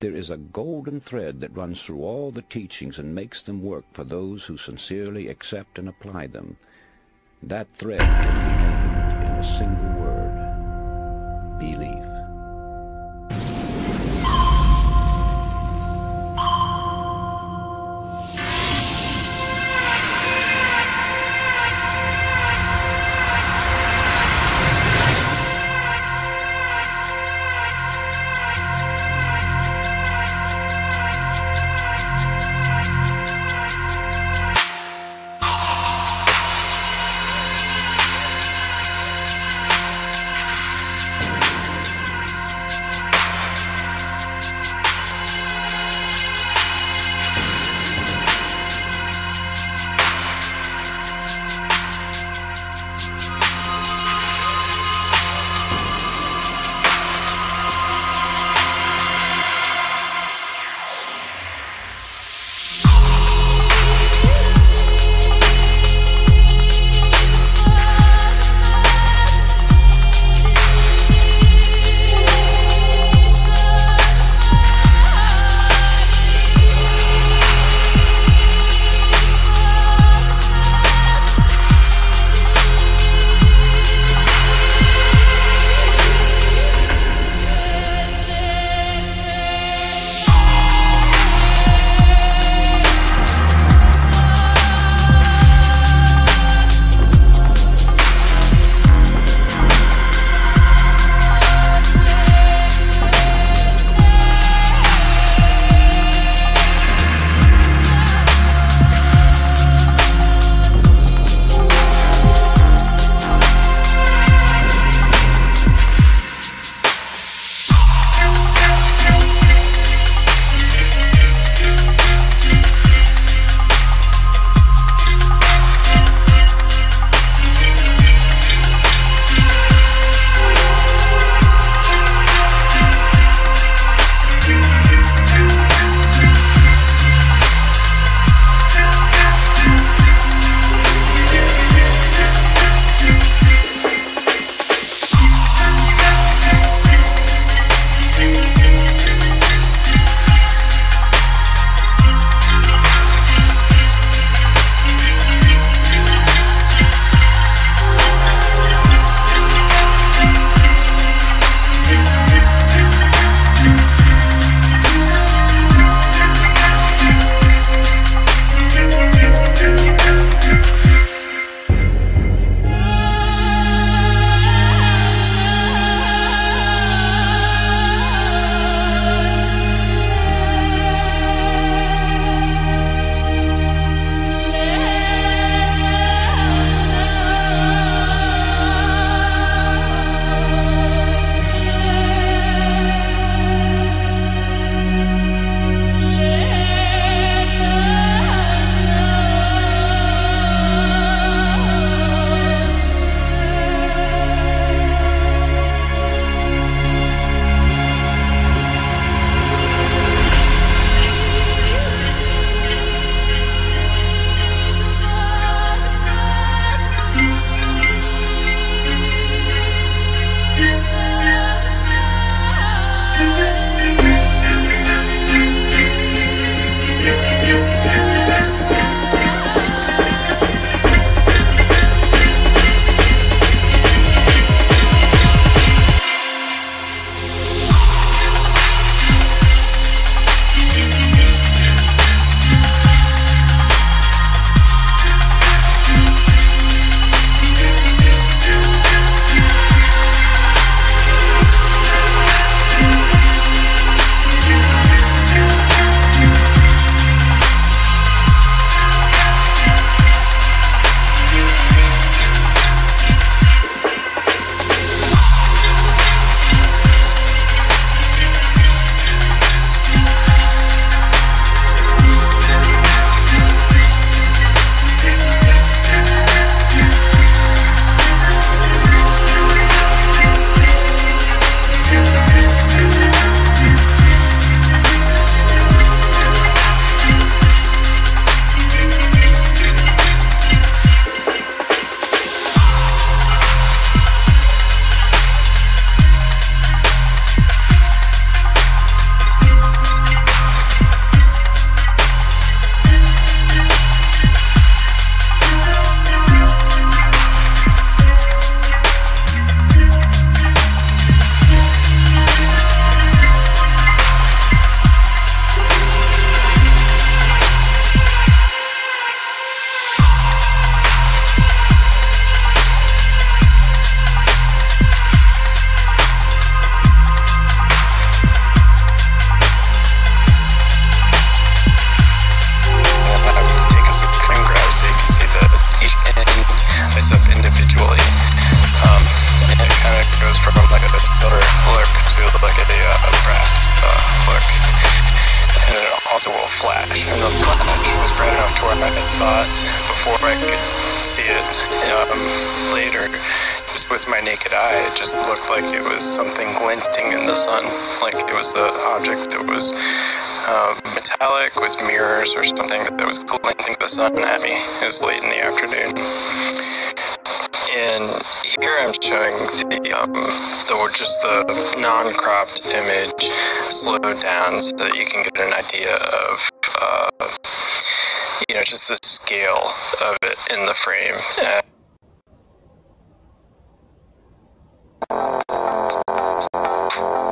There is a golden thread that runs through all the teachings and makes them work for those who sincerely accept and apply them. That thread can be named in a single word, belief. Flash. And the flash was bright enough to where I thought before I could see it um, later, just with my naked eye, it just looked like it was something glinting in the sun. Like it was an object that was metallic with mirrors or something that was glinting the sun at me. It was late in the afternoon. And here I'm showing the, um, the just the non-cropped image slowed down so that you can get an idea of uh, you know just the scale of it in the frame. Thank you.